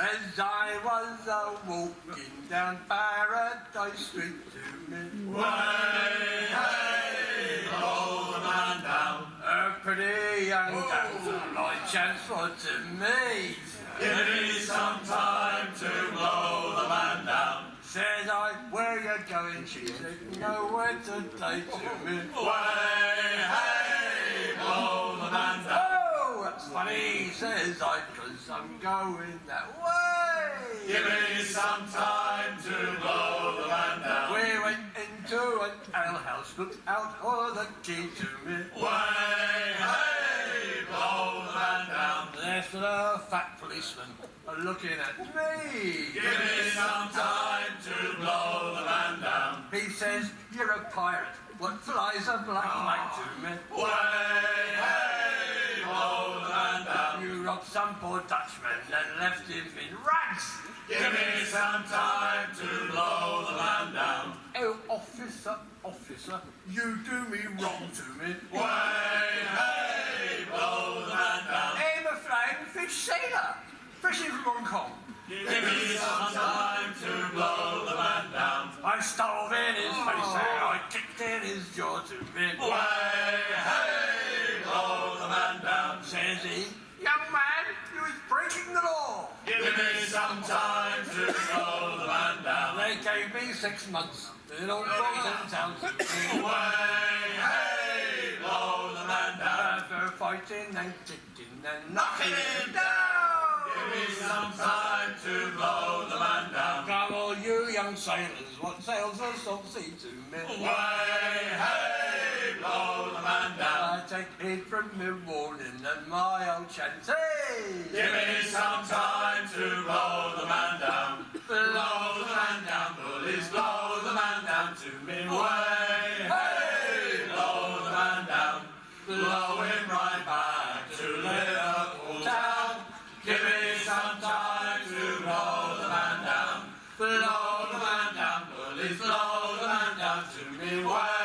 As I was a walking down Paradise Street to me, Way, hey, the man down. a pretty young damsel I chanced for to meet. Give me some time to blow the man down. Said I, where you going? She said, nowhere to take to me. Way, hey, funny, says I, cause I'm going that way. Give me some time to blow the man down. We went into an alehouse, looked out for the key to me. Way, hey, blow the man down. There stood a fat policeman looking at me. Give me some time to blow the man down. He says, you're a pirate. What flies a black flag to me? Way, Some poor Dutchman that left him in rags. Give me some time to blow the man down. Oh, officer, officer, you do me wrong to me. Way, hey, blow the man down. I'm a flying fish sailor, fishing from Hong Kong. Give me some time to blow the man down. I stole in his face and I kicked in his jaw to me. Way, hey, blow the man down. Says he, young man, you was breaking the law. Give me some time to blow the man down. They gave me six months They don't old Walton town Way, hey, blow the man down. for fighting and kicking and Knocking him down. Give me some time to blow the man down. Come all you young sailors, what sails the salt sea to me? Way, hey, blow the heed from me warning and my old chanty. Give me some time to blow the man down. Blow the man down, bullies, blow the man down to me. Way, hey, blow the man down. Blow him right back to Liverpool town. Give me some time to blow the man down. Blow the man down, bullies, blow the man down to me. Way,